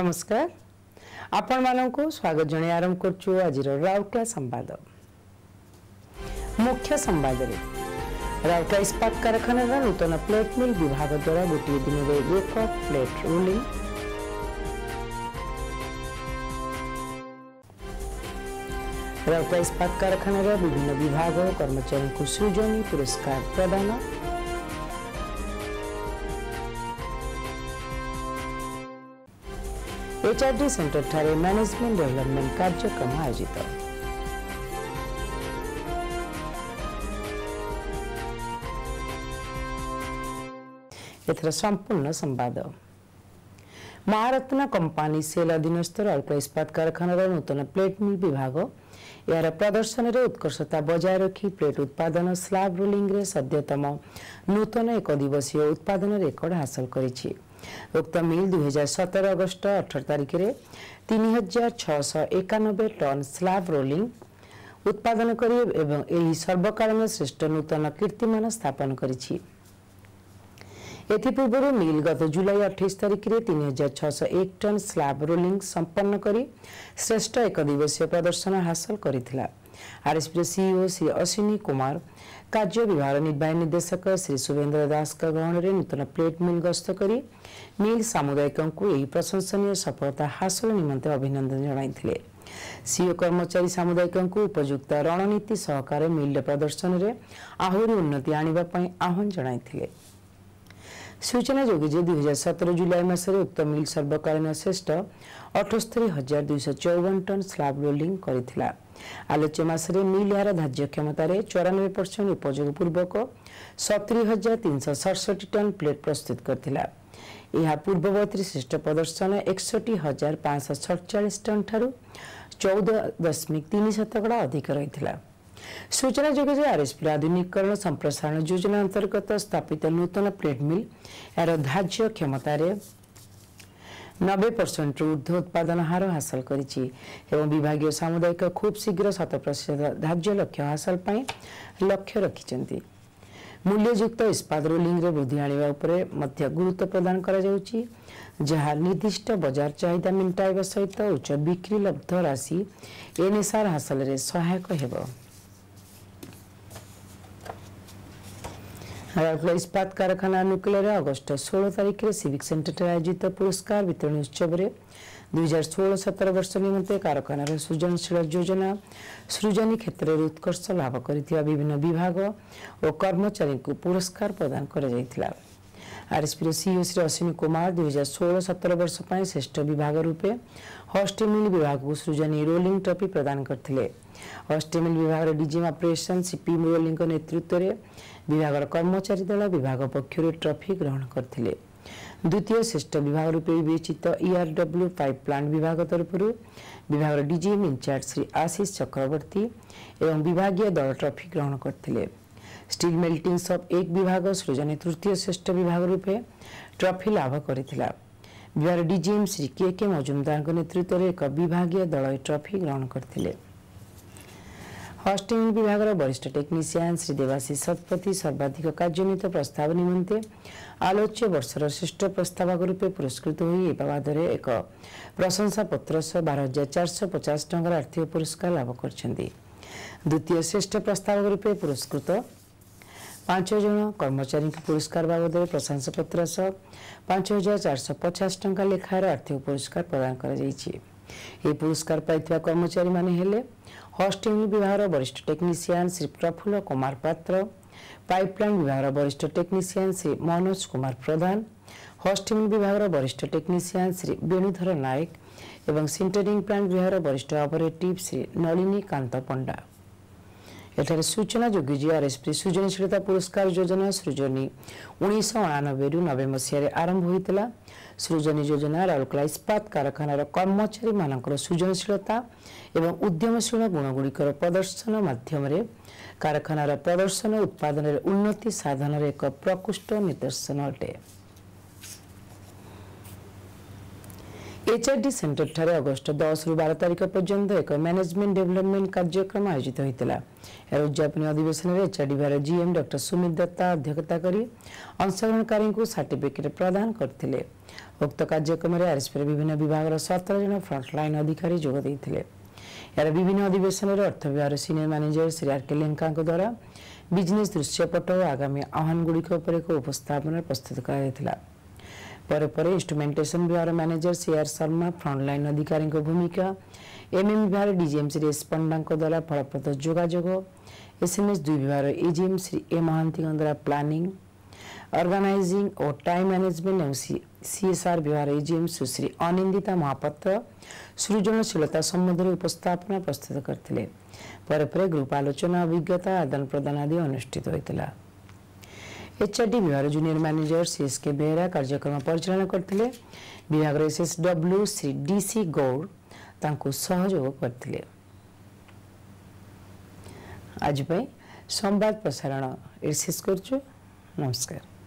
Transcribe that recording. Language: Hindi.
नमस्कार आपण मान स्वागत जन आरंभ कर राउका संवाद मुख्य संवाद राउका इस्पात कारखाना नूतन प्लेट मिल विभाग द्वारा गोटे दिन में एक प्लेट रूलिंग राउका इस्पात कारखाना विभिन्न विभाग कर्मचारी सृजनी पुरस्कार प्रदान सेंटर म्यानेजमेन्ट डेभलपमेन्ट कार्य आयोजित प्लेट महारत्न कम्पनी सेल् अधीनस्थ अल्स्पात कारखान प्लेट मिल विभाग यार प्रदर्शन प्रदर्शनले उत्कर्षता बजार रखी प्लेट उत्पादन स्लाब रोलीङ्ग्रे सद्यतम नृतन एकदिसीय उत्पादन रेकर्ड हासिल गरि ଉକ୍ତ ମିଲ୍ ଦୁଇହଜାର ସତର ଅଗଷ୍ଟ ଅଠର ତାରିଖରେ ତିନି ହଜାର ଛଅଶହ ଏକାନବେ ଟନ୍ ସ୍ଲାବ୍ ରୋଲିଂ ଉତ୍ପାଦନ କରି ଏବଂ ଏହି ସର୍ବକାଳୀନ ଶ୍ରେଷ୍ଠ ନୂତନ କୀର୍ତ୍ତିମାନ ସ୍ଥାପନ କରିଛି एपूर्व मिल गत जुलाई अठाई तारीख में तीन हजार छःश एक टन स्लाब रोलिंग संपन्न कर श्रेष्ठ एक दिवसीय प्रदर्शन हासिल कर आरएसपी सीईओ श्री अश्विनी कुमार कार्य विभाग निर्वाही निर्देशक श्री शुभेन्द्र दास ग्रहण में नूतन प्लेट मिल गई मिल सामुदायिक प्रशंसन सफलता हासिल निम्न अभिनंदन जनईले सीओ कर्मचारी सामुदायिक उपयुक्त रणनीति सहकार मिल्र प्रदर्शन में आहरी उन्नति आने आह्वान जनईले सूचना ज्य दुई हजार सत्र जुलाई मासु उक्त मिल सर्वकालीन श्रेष्ठ अठस्तरी हजार दुईश चौवन टन आलोच्य गरिरहेछ मिल मासे म धार्जमतार चौरानब्बे पर्सेन्ट उपयोग पूर्वक सतरी हजार तिन सय सडसी टन प्लेट प्रस्तुत गरिरह पूर्ववर्ती श्रेष्ठ प्रदर्शन एकसठी हजार पाँच सय सडचालिस टन ठुलो चौध दशमिकत गुडा अधिक र ସୂଚନା ଯୋଗ ଯେ ଆର୍ଏସ୍ପିର ଆଧୁନିକୀକରଣ ସମ୍ପ୍ରସାରଣ ଯୋଜନା ଅନ୍ତର୍ଗତ ସ୍ଥାପିତ ନୂତନ ପ୍ରେଡ୍ମିଲ୍ ଏହାର ଧାର୍ଯ୍ୟ କ୍ଷମତାରେ ନବେ ପରସେଣ୍ଟରୁ ଉର୍ଦ୍ଧ୍ୱ ଉତ୍ପାଦନ ହାର ହାସଲ କରିଛି ଏବଂ ବିଭାଗୀୟ ସାମୁଦାୟିକ ଖୁବ୍ ଶୀଘ୍ର ଶତ ପ୍ରତିଶତ ଧାର୍ଯ୍ୟ ଲକ୍ଷ୍ୟ ହାସଲ ପାଇଁ ଲକ୍ଷ୍ୟ ରଖିଛନ୍ତି ମୂଲ୍ୟଯୁକ୍ତ ଇସ୍ପାତ ରୁଲିଂରେ ବୃଦ୍ଧି ଆଣିବା ଉପରେ ମଧ୍ୟ ଗୁରୁତ୍ୱ ପ୍ରଦାନ କରାଯାଉଛି ଯାହା ନିର୍ଦ୍ଦିଷ୍ଟ ବଜାର ଚାହିଦା ମେଣ୍ଟାଇବା ସହିତ ଉଚ୍ଚ ବିକ୍ରି ଲବ୍ଧ ରାଶି ଏନ୍ଏସ୍ଆର୍ ହାସଲରେ ସହାୟକ ହେବ इस्पात कारखाना अनुकूल अगस् षोल तारीख में सिविक सेन्टर आयोजित पुरस्कार वितरण उत्सव में दुईार षोल सतर वर्ष निम्ते कारखाना सृजनशील योजना सृजन क्षेत्र में उत्कर्ष लाभ कर विभाग और कर्मचारी को पुरस्कार प्रदान कर आरएसपी सीओ श्री अश्विनी कुमार दुईार षोल सतर वर्ष पर श्रेष्ठ विभाग रूपे हस्टेमिल विभाग को सृजनी रोलिंग ट्रफी प्रदान करते हस्टेमिल विभाग डीजीएम अपरेसन सीपी मुरली नेतृत्व में विभाग कर्मचारी दल विभाग पक्षर ट्रफी ग्रहण करते द्वितीय श्रेष्ठ विभाग रूपे विवेचित ईआरडब्ल्यू पाइप प्लांट विभाग तरफ विभाग डीजीएम इनचार्ज श्री आशीष चक्रवर्ती विभाग दल ट्रफी ग्रहण करते स्टील मेल्टिंग सब एक विभाग सृजनी तृतीय श्रेष्ठ विभाग रूपे ट्रफी लाभ करता है Bihar DGM Shri K K ମଜୁମଦାରଙ୍କ ନେତୃତ୍ୱରେ ଏକ ବିଭାଗୀୟ ଦଳ ଏହି ଟ୍ରଫି ଗ୍ରହଣ କରିଥିଲେ ହଷ୍ଟିଂ ବିଭାଗର ବରିଷ୍ଠ ଟେକ୍ନିସିଆନ୍ ଶ୍ରୀ ଦେବାଶିଷ ଶତପଥୀ ସର୍ବାଧିକ କାର୍ଯ୍ୟନୀତ ପ୍ରସ୍ତାବ ନିମନ୍ତେ ଆଲୋଚ୍ୟ ବର୍ଷର ଶ୍ରେଷ୍ଠ ପ୍ରସ୍ତାବକ ରୂପେ ପୁରସ୍କୃତ ହୋଇ ଏ ବାବଦରେ ଏକ ପ୍ରଶଂସାପତ୍ର ସହ ବାର ହଜାର ଚାରିଶହ ପଚାଶ ଟଙ୍କାର ଆର୍ଥିକ ପୁରସ୍କାର ଲାଭ କରିଛନ୍ତି ଦ୍ୱିତୀୟ ଶ୍ରେଷ୍ଠ ପ୍ରସ୍ତାବକ ରୂପେ ପୁରସ୍କୃତ पांचज कर्मचारी पुरस्कार बाबद प्रशंसा पत्र पांच हजार चार शह पचास टाँचा लेखाएर आर्थिक पुरस्कार प्रदान पुरस्कार पाई कर्मचारी हस्टिंग विभाग वरिष्ठ टेक्नीसीयन श्री प्रफुल्ल कुमार पत्र पाइपलाइन विभाग वरिष्ठ टेक्नीसीयन श्री मनोज कुमार प्रधान हस्टिंग विभाग वरिष्ठ टेक्नीसीयन श्री वेणुधर नायक और सिंटरिंग प्लांट विभाग वरिष्ठ अपरेटिव श्री नलिनीकांत पंडा ଏଠାରେ ସୂଚନା ଯୋଗ୍ୟ ଆର୍ଏସ୍ପି ସୃଜନଶୀଳତା ପୁରସ୍କାର ଯୋଜନା ସୃଜନୀ ଉଣେଇଶହ ଅଣାନବେରୁ ନବେ ମସିହାରେ ଆରମ୍ଭ ହୋଇଥିଲା ସୃଜନୀ ଯୋଜନା ରାଉରକେଲା ଇସ୍ପାତ କାରଖାନାର କର୍ମଚାରୀମାନଙ୍କର ସୃଜନଶୀଳତା ଏବଂ ଉଦ୍ୟମଶୀଳ ଗୁଣଗୁଡ଼ିକର ପ୍ରଦର୍ଶନ ମାଧ୍ୟମରେ କାରଖାନାର ପ୍ରଦର୍ଶନ ଉତ୍ପାଦନରେ ଉନ୍ନତି ସାଧନର ଏକ ପ୍ରକୃଷ୍ଟ ନିଦର୍ଶନ ଅଟେ ଏଚ୍ଆର୍ଡି ସେଣ୍ଟରଠାରେ ଅଗଷ୍ଟ ଦଶରୁ ବାର ତାରିଖ ପର୍ଯ୍ୟନ୍ତ ଏକ ମ୍ୟାନେଜମେଣ୍ଟ ଡେଭଲପମେଣ୍ଟ କାର୍ଯ୍ୟକ୍ରମ ଆୟୋଜିତ ହୋଇଥିଲା यार उद्यापन अधिवेशन में एचआरडी भार जीएम डर सुमित दत्ता अध्यक्षता कर अंशग्रहणकारी सार्टिफिकेट प्रदान करते उक्त कार्यक्रम में आरएसपी विभिन्न विभाग सतर जन फ्रंटलाइन अधिकारी जोगदे यार विभिन्न अधिवेशन अर्थ विभाग senior manager Shri R K Lenka द्वारा विजनेस दृश्यपट और आगामी आहवान गुड़िक उपस्थापन प्रस्तुत कराइला पर इंस्ट्रूमेंटेशन विभाग manager C R Sharma frontline अधिकारी भूमिका एमएम विभाग डीजीएम श्री एस पंडा द्वारा फलप्रद जोजोग एस दुई विभाग इजीएम श्री ए महांती द्वारा प्लानिंग अर्गानाइजिंग और टाइम मैनेजमेंट एवं सीएसआर विभाग इजीएम सुश्री अनिंदिता महापात्र सृजनशीलता सम्बन्धी उपस्थापना प्रस्तुत करते ग्रुप आलोचना अभिज्ञता आदान प्रदान आदि अनुषित होता एचआरडी विभाग junior manager Shri S K Behera कार्यक्रम परिचालन करते विभाग एसएसडब्ल्यू श्री डीसी गौड़ता सहयोग कर आज संवाद प्रसारण शेष करमस्कार